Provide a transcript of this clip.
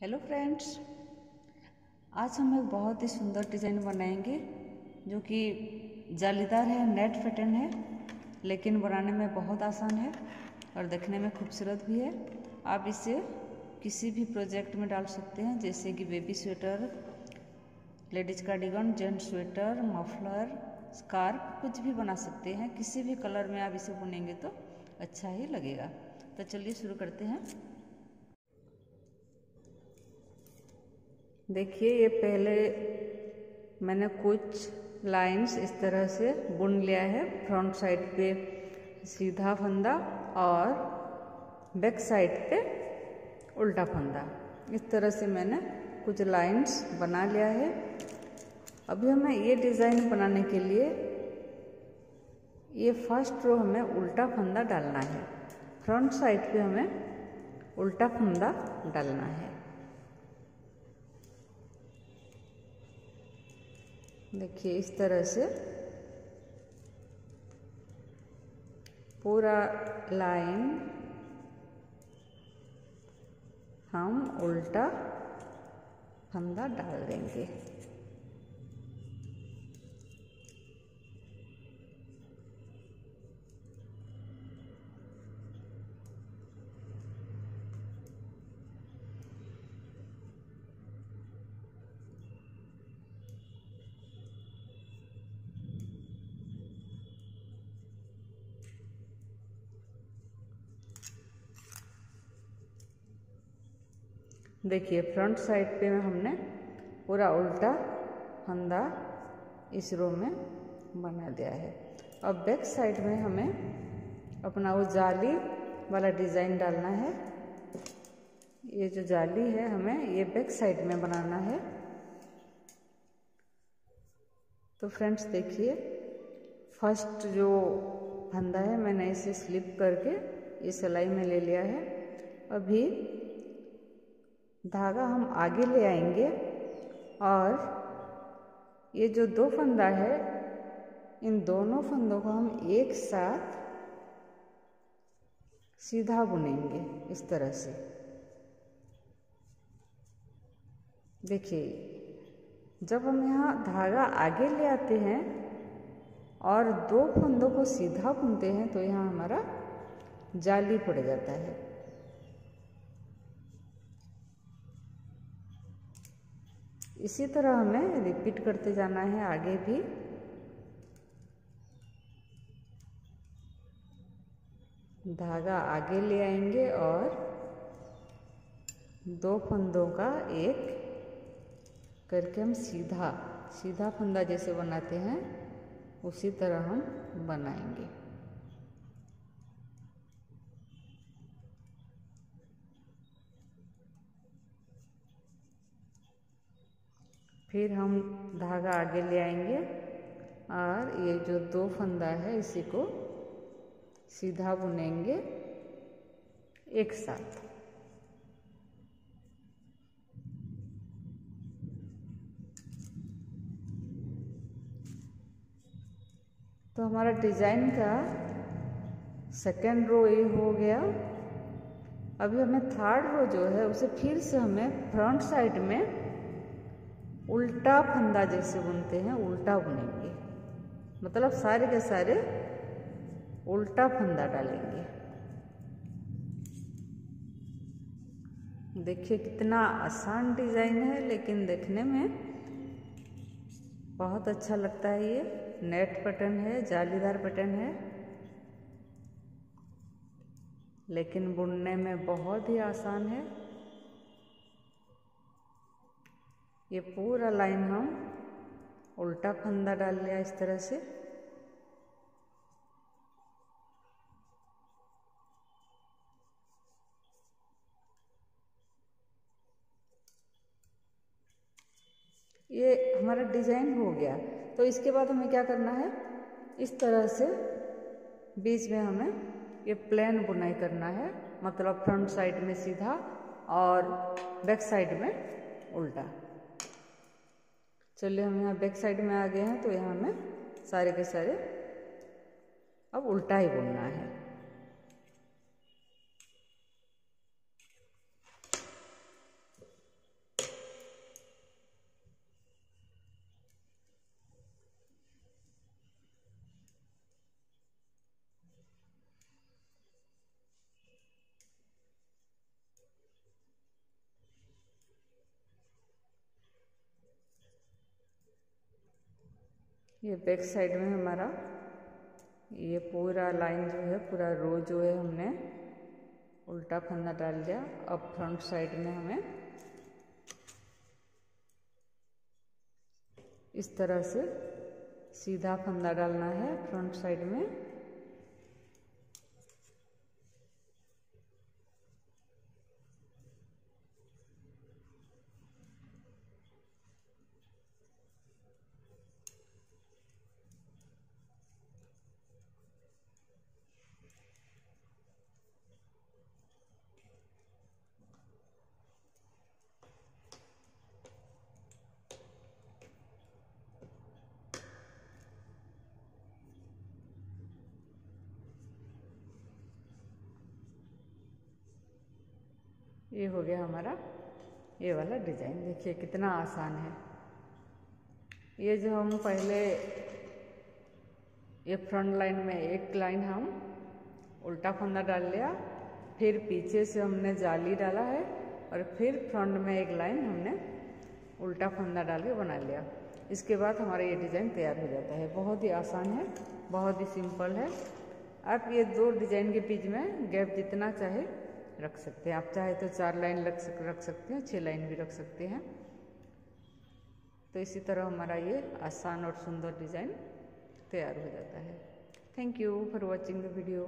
Hello friends आज हम एक बहुत ही सुंदर डिज़ाइन बनाएँगे, जो कि जालीदार है नेट पैटर्न है, लेकिन बनाने में बहुत आसान है और देखने में खूबसूरत भी है। आप इसे किसी भी प्रोजेक्ट में डाल सकते हैं, जैसे कि baby sweater ladies cardigan gent sweater muffler scarf कुछ भी बना सकते हैं। किसी भी कलर में आप इसे बुनेंगे तो अच्छा ही लगेगा। तो चलिए शुरू करते हैं। देखिए, ये पहले मैंने कुछ लाइंस इस तरह से बुन लिया है। फ्रंट साइड पे सीधा फंदा और बैक साइड पे उल्टा फंदा। इस तरह से मैंने कुछ लाइंस बना लिया है। अभी हमें ये डिज़ाइन बनाने के लिए ये फ़र्स्ट रो हमें उल्टा फंदा डालना है। फ्रंट साइड पे हमें उल्टा फंदा डालना है। देखिए इस तरह से पूरा लाइन हम उल्टा फंदा डाल देंगे। देखिए फ्रंट साइड पे हमने पूरा उल्टा फंदा इस रो में बना दिया है। अब बैक साइड में हमें अपना वो जाली वाला डिज़ाइन डालना है। ये जो जाली है, हमें ये बैक साइड में बनाना है। तो फ्रेंड्स देखिए फ़र्स्ट जो फंदा है, मैंने इसे स्लिप करके ये सिलाई में ले लिया है। अभी धागा हम आगे ले आएँगे और ये जो दो फंदा है, इन दोनों फंदों को हम एक साथ सीधा बुनेंगे इस तरह से। देखिए, जब हम यहाँ धागा आगे ले आते हैं और दो फंदों को सीधा बुनते हैं तो यहाँ हमारा जाली पड़ जाता है। इसी तरह हमें रिपीट करते जाना है आगे भी। धागा आगे ले आएँगे और दो फंदों का एक करके हम सीधा सीधा फंदा जैसे बनाते हैं, उसी तरह हम बनाएँगे। फिर हम धागा आगे ले आएँगे और ये जो दो फंदा है, इसी को सीधा बुनेंगे एक साथ। तो हमारा डिज़ाइन का सेकेंड रो ये हो गया। अभी हमें थर्ड रो जो है, उसे फिर से हमें फ्रंट साइड में उल्टा फंदा जैसे बुनते हैं, उल्टा बुनेंगे। मतलब सारे के सारे उल्टा फंदा डालेंगे। देखिए कितना आसान डिज़ाइन है, लेकिन देखने में बहुत अच्छा लगता है ये। नेट पैटर्न है, जालीदार पैटर्न है। लेकिन बुनने में बहुत ही आसान है। ये पूरा लाइन हम उल्टा फंदा डाल लिया इस तरह से। ये हमारा डिज़ाइन हो गया। तो इसके बाद हमें क्या करना है? इस तरह से बीच में हमें ये प्लेन बुनाई करना है मतलब फ्रंट साइड में सीधा और बैक साइड में उल्टा। चलिए हम यहाँ बैक साइड में आ गए हैं तो यहाँ हमें सारे के सारे अब उल्टा ही बुनना है। ये बैक साइड में हमारा, ये पूरा लाइन जो है, पूरा रो जो है हमने उल्टा फंदा डाल दिया। अब फ्रंट साइड में हमें इस तरह से सीधा फंदा डालना है फ्रंट साइड में। ये हो गया हमारा, ये वाला डिज़ाइन। देखिए कितना आसान है। ये जो हम पहले, ये फ्रंट लाइन में एक लाइन हम उल्टा फंदा डाल लिया, फिर पीछे से हमने जाली डाला है और फिर फ्रंट में एक लाइन हमने उल्टा फंदा डाल के बना लिया। इसके बाद हमारा ये डिज़ाइन तैयार हो जाता है। बहुत ही आसान है, बहुत ही सिंपल है। आप ये दो डिज़ाइन के बीच में गैप जितना चाहे रख सकते हैं। आप चाहे तो चार लाइन लग सक, रख सकते हैं छः लाइन भी रख सकते हैं। तो इसी तरह हमारा ये आसान और सुंदर डिज़ाइन तैयार हो जाता है। Thank you for watching the video